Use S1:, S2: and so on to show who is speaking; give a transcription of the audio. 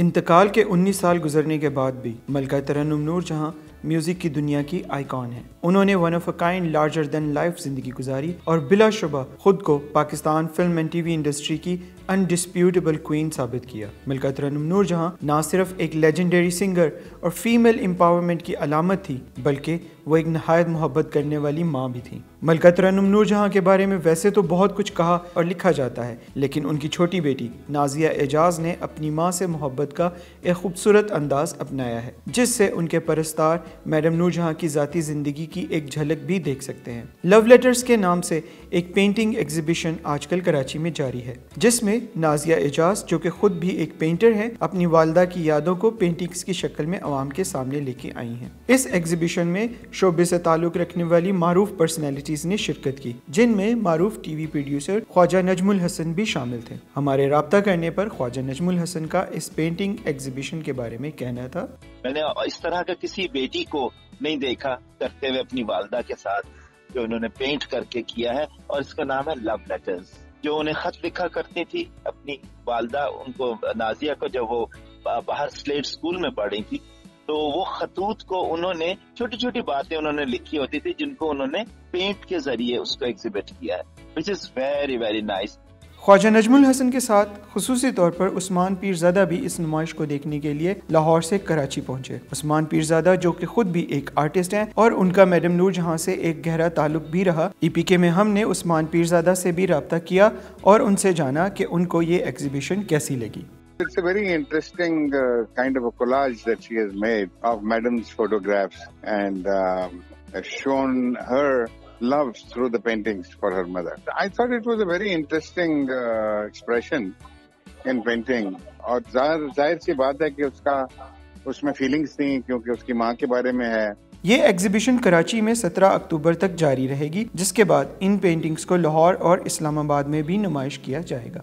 S1: انتقال کے انیس سال گزرنے کے بعد بھی ملکہ ترنم نور جہاں میوزک کی دنیا کی آئیکن ہے انہوں نے one of a kind larger than life زندگی گزاری اور بلا شبہ خود کو Pakistan film and T V industry کی انڈسپیوٹیبل کوئین ثابت کیا۔ ملکہ ترنم نور جہاں نہ صرف ایک لیجنڈری سنگر اور فیمیل امپاورمنٹ کی علامت تھی، بلکہ وہ ایک نہایت محبت کرنے والی ماں بھی تھی ملکہ ترنم نور جہاں کے بارے میں ویسے تو بہت کچھ کہا اور لکھا جاتا ہے، لیکن ان کی چھوٹی بیٹی نازیہ اعجاز نے اپنی ماں سے محبت کا ایک خوبصورت انداز اپنایا ہے، جس سے ان کے پرستار میڈم نور جہاں کی ذاتی زندگی کی ایک جھلک بھی دیکھ سکتے ہیں۔ لو لیٹرز کے نام سے ایک پینٹنگ ایگزیبیشن آج کل کراچی میں جاری ہے، جس میں نازیہ اعجاز، جو کہ خود بھی ایک پینٹر ہے اپنی والدہ کی یادوں کو پینٹنگز کی شکل میں عوام کے سامنے لے کے آئی ہیں۔ اس ایگزیبیشن میں شعبے سے تعلق رکھنے والی معروف پرسنالٹیز نے شرکت کی، جن میں معروف ٹی وی پروڈیوسر خواجہ نجم الحسن بھی شامل تھے۔ ہمارے رابطہ کرنے پر خواجہ نجم الحسن کا اس پینٹنگ ایگزیبیشن کے بارے میں کہنا تھا۔
S2: میں نے اس طرح کا کسی بیٹی کو نہیں دیکھا، کرتے ہوئے اپنی والدہ کے ساتھ جو انہوں نے پینٹ کر کے کیا ہے، اور اس کا نام ہے لو لیٹرز جو انہیں خط لکھا کرتی تھی۔ اپنی والدہ ان کو، نازیہ کو جب وہ باہر سلیٹ اسکول میں پڑھی تھی، تو وہ خطوط کو انہوں نے، چھوٹی چھوٹی باتیں انہوں نے لکھی ہوتی تھی، جن کو انہوں نے پینٹ کے ذریعے اس کو ایگزیبٹ کیا ہے which is very very nice
S1: Khawaja Najam ul-Hassan کے ساتھ خصوصی طور پر عثمان پیرزادہ بھی اس نمائش کو دیکھنے کے لیے لاہور سے کراچی پہنچے۔ عثمان پیرزادہ جو کہ خود بھی ایک آرٹسٹ ہیں اور ان کا میڈم نور جہاں سے ایک گہرا تعلق بھی رہا ای پی کے میں ہم نے عثمان پیرزادہ سے بھی رابطہ کیا اور ان سے جانا کہ ان کو یہ ایگزیبیشن کیسی لگی۔
S3: It's a very interesting uh, kind of a collage that she has made of Madam's photographs and um, shown her love through the paintings for her mother. I thought it was a very interesting uh, expression in painting. اور ظاہر ظاہر سی بات ہے کہ اس کا اس میں feelings تھیں کیونکہ اس کی ماں کے بارے میں ہے
S1: یہ ایگزیبیشن کراچی میں سترہ اکتوبر تک جاری رہے گی جس کے بعد ان پینٹنگز کو لاہور اور اسلام آباد میں بھی نمائش کیا جائے گا